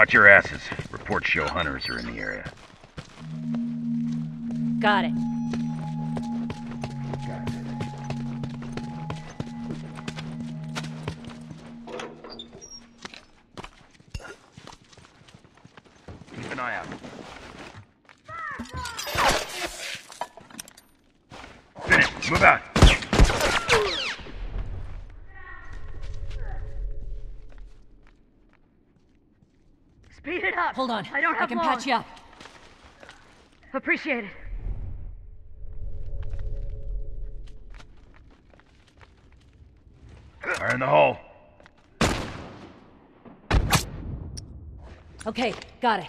Watch your asses. Reports show hunters are in the area. Got it. Speed it up. Hold on. I don't have I can long. patch you up. Appreciate it. Fire in the hole. Okay, got it.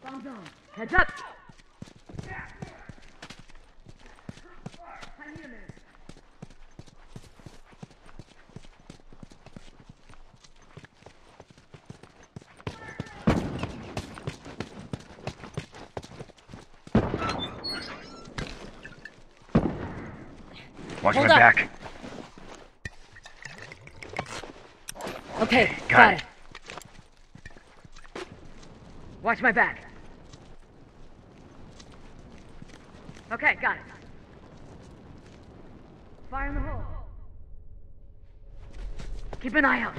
Bombs on. Heads up. I need a minute. Watch Hold my up. back. Okay, Got got, it. it. Watch my back. Okay, got it. Fire in the hole. Keep an eye out.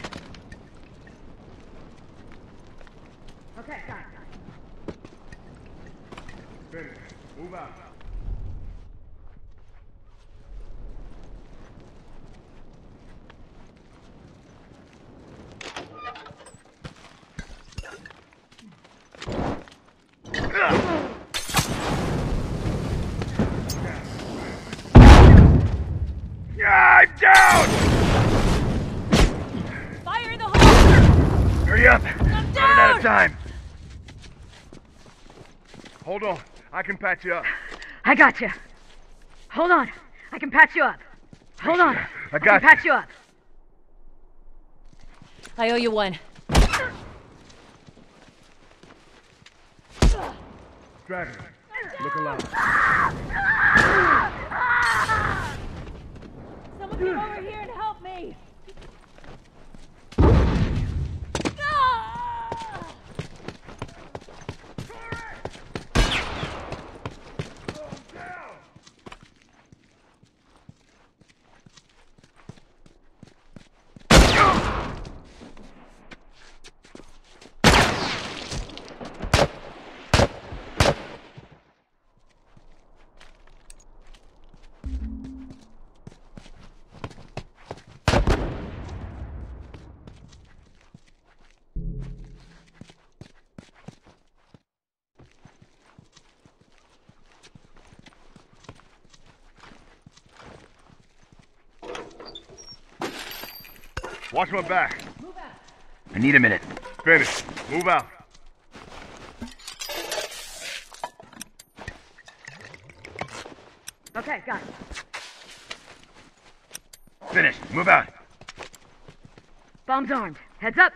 Okay, got it. Finish. Move out. I'm down! Fire in the hole! Hurry up! I'm Running out of down! Time. Hold on. I can patch you up. I got you. Hold on. I can patch you up. Hold on. I got I can you. patch you up. I owe you one. Dragon. Look alive. Someone get over here and help me! Watch my back. I need a minute. Finish. Move out. Okay, got it. Finish. Move out. Bombs armed. Heads up.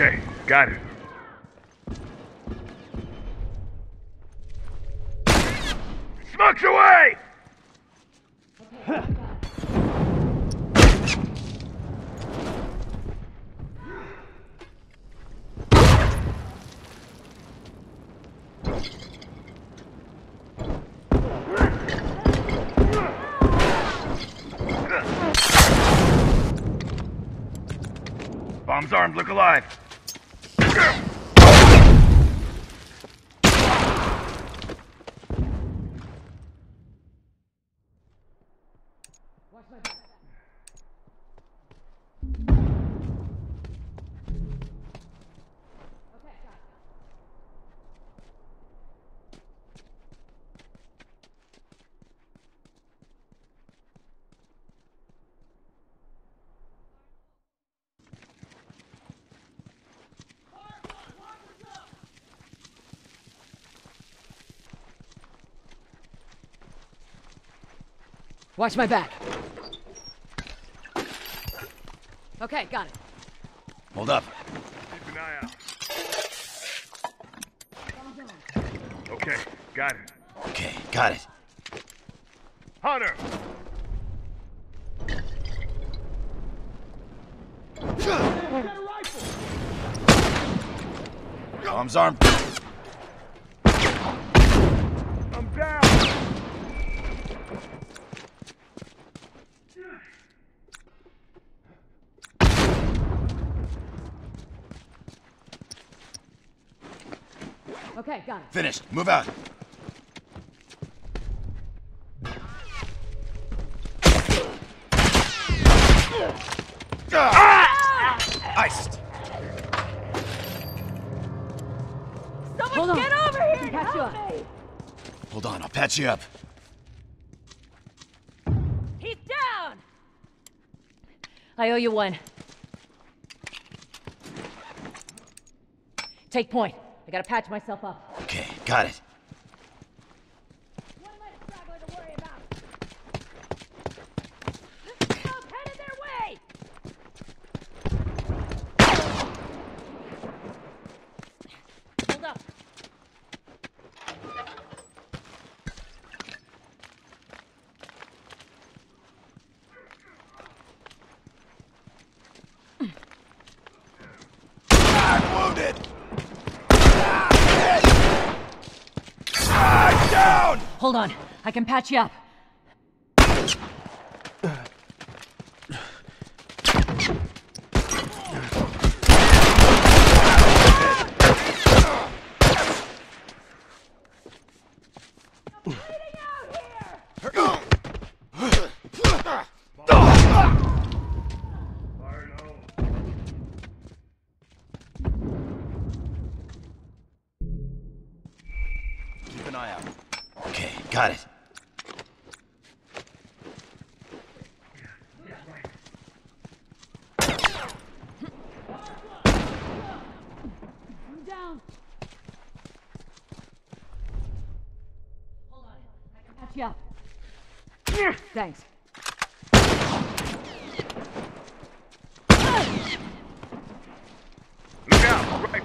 Okay, got it. Smokes away! Bombs armed, look alive. Watch my back. Okay, got it. Hold up. Keep an eye out. Okay, got it. Okay, got it. Hunter! Bombs armed. I'm down! Okay, got it. Finished. Move out. Ah! Iced. Someone Hold on. get over here and Patch you up. me! Hold on, I'll patch you up. He's down! I owe you one. Take point. I gotta patch myself up. Okay, got it. One less straggler to worry about. Help headed their way! Hold up. I'm wounded. Ah, hit. Ah, down. Hold on. I can patch you up. Fire in the hole. Keep an eye out. Okay, got it. I'm down. Hold on. I can patch you up. Thanks. Look out! Right.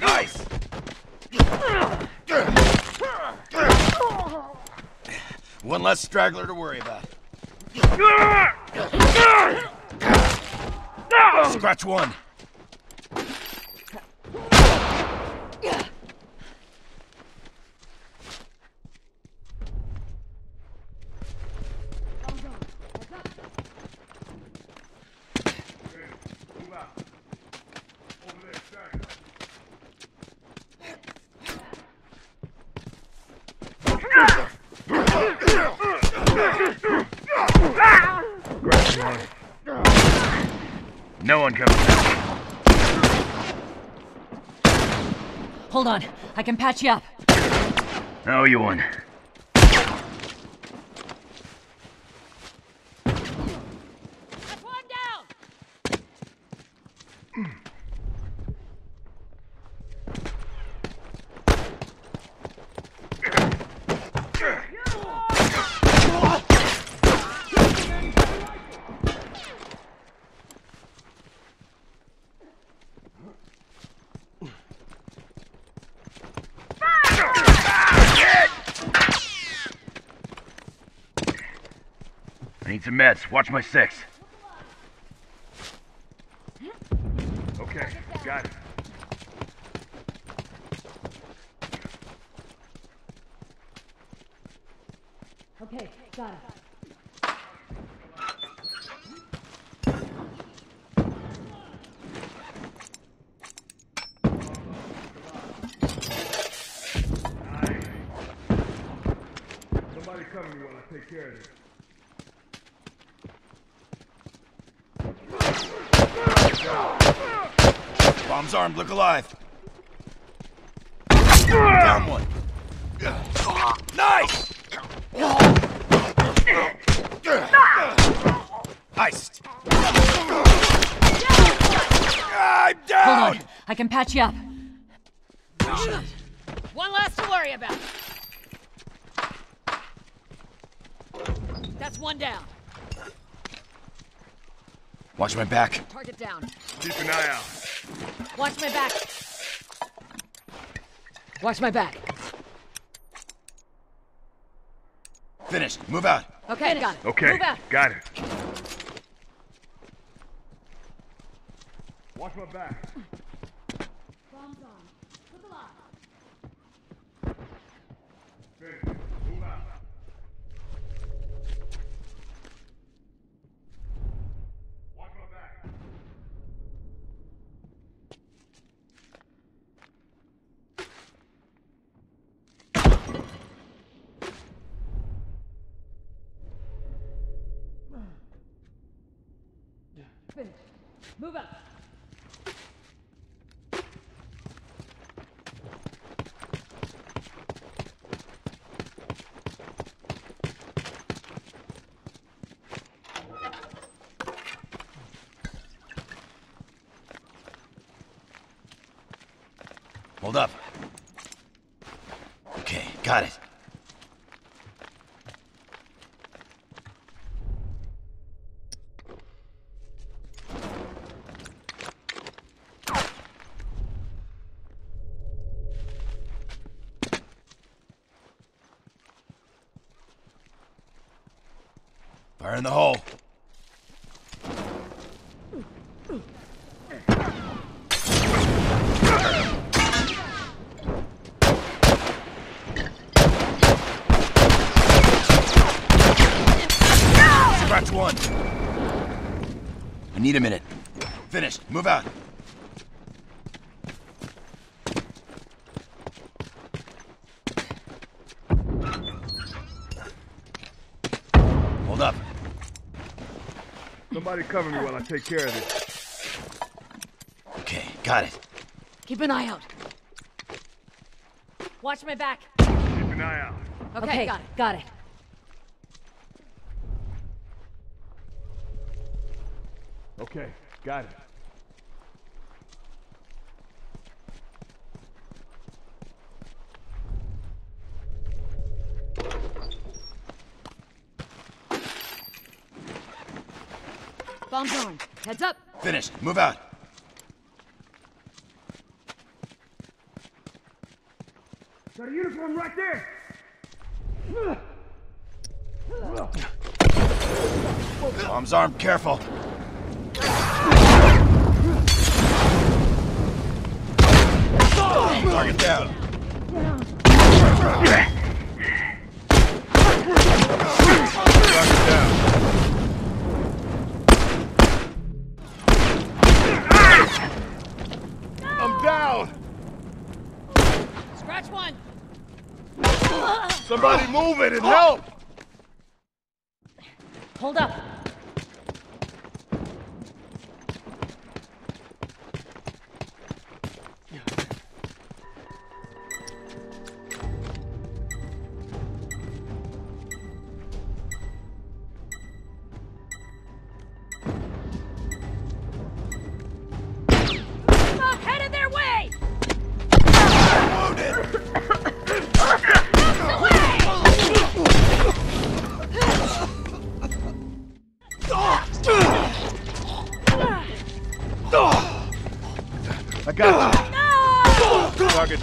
Nice. One less straggler to worry about. Ah! Ah! Ah! Scratch one. Move out. Over there, Shine. No one coming back. Hold on. I can patch you up. I owe you one. That's one down! I need some meds. Watch my six. Okay, got it. Okay, got it. Somebody cover me while I take care of this. Bomb's armed. Look alive. Down one. Nice! Iced. I'm down! Hold on. I can patch you up. One less to worry about. That's one down. Watch my back. Target down. Keep an eye out. Watch my back. Watch my back. Finished. Move out. Okay, got it. Okay, Move out. got it. Watch my back. Bombs on. Look alive. Finish. Finish. Move out. Hold up. Okay, got it. Fire in the hole. Scratch one. I need a minute. Finished. Move out. Hold up. Somebody cover me while I take care of this. Okay, got it. Keep an eye out. Watch my back. Keep an eye out. Okay, got it. Got it. Okay, got it. Bombs on. Heads up. Finished. Move out. Got a uniform right there. Bomb's armed. Careful. Target down. Scratch one. Somebody move it and help. Hold up.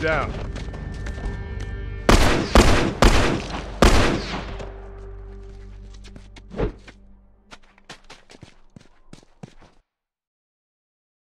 Down.